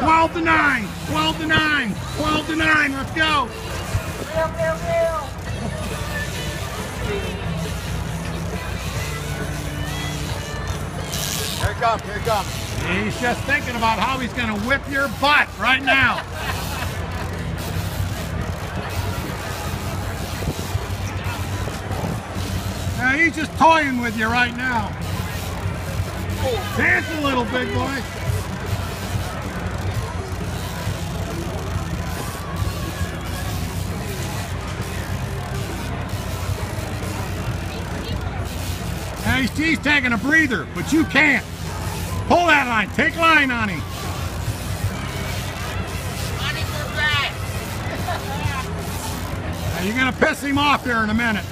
12 to 9, 12 to 9, 12 to 9, let's go. Here it comes, here it comes. He's just thinking about how he's going to whip your butt right now. Now he's just toying with you right now. Dance a little, big boy. He's, he's taking a breather, but you can't. Pull that line. Take line on him. Now you're going to piss him off here in a minute.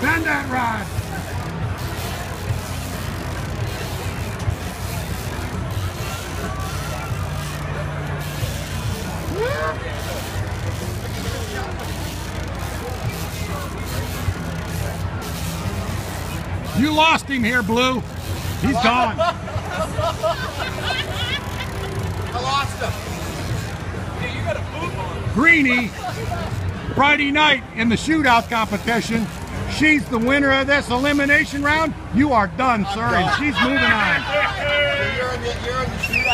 Bend that rod. You lost him here, Blue. He's gone. I lost him. Greenie, Friday night in the shootout competition. She's the winner of this elimination round. You are done, sir, and she's moving on. So you're in the, you're in the.